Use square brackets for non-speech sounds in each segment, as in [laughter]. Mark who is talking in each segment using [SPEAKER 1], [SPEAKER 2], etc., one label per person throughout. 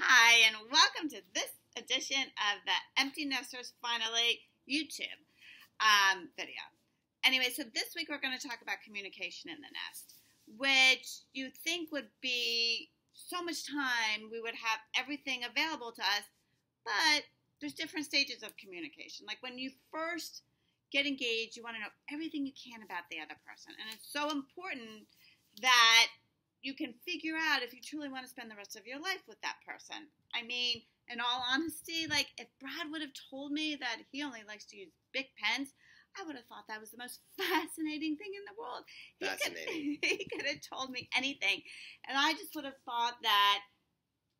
[SPEAKER 1] Hi, and welcome to this edition of the Empty Nesters Finally YouTube um, video. Anyway, so this week we're going to talk about communication in the nest, which you think would be so much time, we would have everything available to us, but there's different stages of communication. Like when you first get engaged, you want to know everything you can about the other person, and it's so important that you can figure out if you truly want to spend the rest of your life with that person. I mean, in all honesty, like if Brad would have told me that he only likes to use big pens, I would have thought that was the most [laughs] fascinating thing in the world. He Could, [laughs] he could have told me anything. And I just would have thought that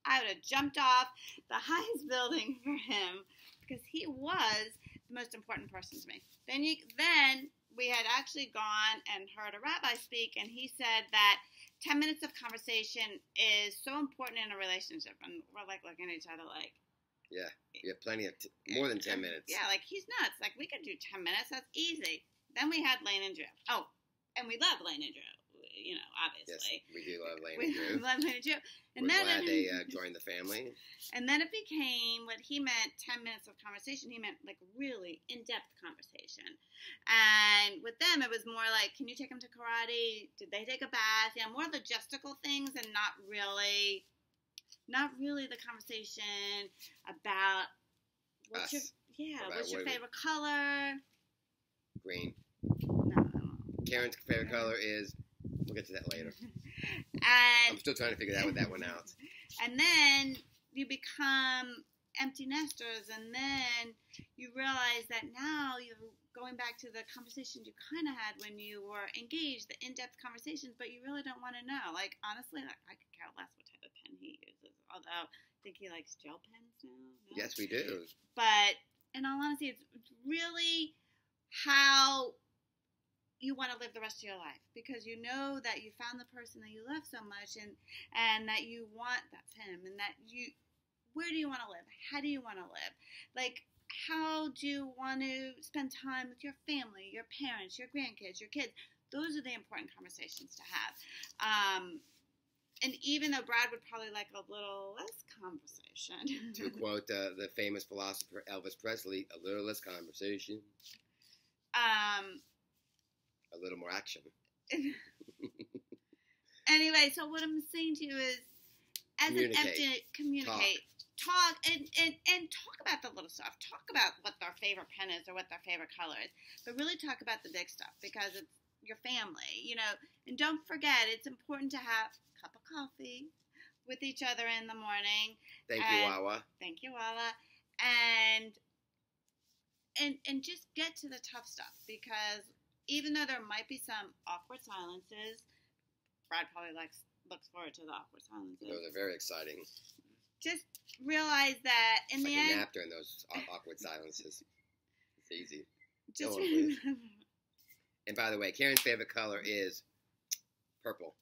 [SPEAKER 1] I would have jumped off the [laughs] highest building for him because he was the most important person to me. Then you then we had actually gone and heard a rabbi speak and he said that 10 minutes of conversation is so important in a relationship and we're like looking at each other like
[SPEAKER 2] Yeah, you have plenty of t- more than ten minutes.
[SPEAKER 1] yeah like he's nuts. Like we could do 10 minutes. That's easy. Then we had lane and drew oh and we love lane and drew you know
[SPEAKER 2] Yes,
[SPEAKER 1] obviously
[SPEAKER 2] we do love Lane [laughs]
[SPEAKER 1] we
[SPEAKER 2] and Drew.
[SPEAKER 1] love lane and drew and
[SPEAKER 2] We're
[SPEAKER 1] then
[SPEAKER 2] glad they uh, [laughs] joined the family.
[SPEAKER 1] and then it became what he meant 10 minutes of conversation he meant like really in-depth conversation and with them it was more like can you take them to karate did they take a bath yeah more logistical things and not really not really the conversation about what's
[SPEAKER 2] Us.
[SPEAKER 1] your yeah
[SPEAKER 2] About
[SPEAKER 1] what's your
[SPEAKER 2] what we-
[SPEAKER 1] favorite color
[SPEAKER 2] Green.
[SPEAKER 1] no.
[SPEAKER 2] Karen's favorite color is. We'll get to that later.
[SPEAKER 1] and
[SPEAKER 2] I'm still trying to figure that with that one out. [laughs]
[SPEAKER 1] And then you become empty nesters, and then you realize that now you're going back to the conversations you kind of had when you were engaged, the in depth conversations, but you really don't want to know. Like, honestly, like, I could care less what type of pen he uses, although I think he likes gel pens now. No?
[SPEAKER 2] Yes, we do.
[SPEAKER 1] But in all honesty, it's really how you want to live the rest of your life because you know that you found the person that you love so much and and that you want that's him and that you where do you want to live? How do you want to live? Like how do you want to spend time with your family your parents your grandkids your kids? Those are the important conversations to have. Um, and even though Brad would probably like a little less conversation,
[SPEAKER 2] To quote uh, the famous philosopher Elvis Presley, "A little less conversation, little more action." [laughs]
[SPEAKER 1] anyway, so what I'm saying to you is, as an empty, communicate, talk, and, and and talk about the little stuff. Talk about what their favorite pen is or what their favorite color is, but really talk about the big stuff because it's your family, you know. And don't forget, it's important to have a cup of coffee with each other in the morning.
[SPEAKER 2] Thank you, Wawa.
[SPEAKER 1] Thank you, Wawa. And and and just get to the tough stuff because even though there might be some awkward silences, Brad probably likes looks forward to the awkward silences.
[SPEAKER 2] Those are very exciting.
[SPEAKER 1] Just realize that in
[SPEAKER 2] It's
[SPEAKER 1] the
[SPEAKER 2] like a
[SPEAKER 1] end,
[SPEAKER 2] nap during those awkward silences. It's easy.
[SPEAKER 1] just
[SPEAKER 2] Go on, please.
[SPEAKER 1] remember, [laughs]
[SPEAKER 2] And by the way, Karen's favorite color is purple.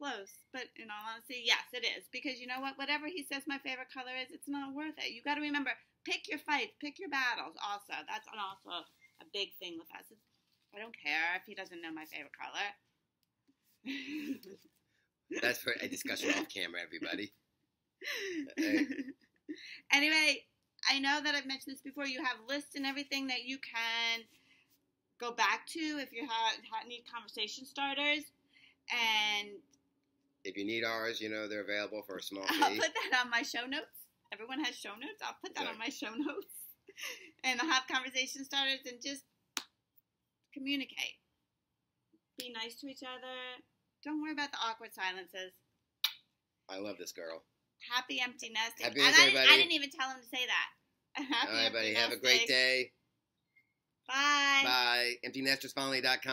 [SPEAKER 1] close. But in all honesty, yes, it is because you know what? Whatever he says my favorite color is, it's not worth it. You got to remember, pick your fights, pick your battles. Also, that's also a big thing with us. It's, I don't care if he doesn't know my favorite color.
[SPEAKER 2] That's for a discussion off camera, everybody. [laughs]
[SPEAKER 1] Anyway, I know that I've mentioned this before. You have lists and everything that you can go back to if you ha- ha- need conversation starters. And
[SPEAKER 2] If you need ours, you know they're available for a small fee.
[SPEAKER 1] I'll put that on my show notes. Everyone has show notes. I'll put that on my show notes. [laughs] And I'll have conversation starters and just communicate. Be nice to each other. Don't worry about the awkward silences.
[SPEAKER 2] I love this girl.
[SPEAKER 1] Happy empty nesting.
[SPEAKER 2] Happy
[SPEAKER 1] and I, didn't, I didn't even tell him to say that. [laughs] Happy
[SPEAKER 2] All right,
[SPEAKER 1] empty
[SPEAKER 2] buddy. Have a great day.
[SPEAKER 1] Bye.
[SPEAKER 2] Bye. EmptyNestersFinally.com.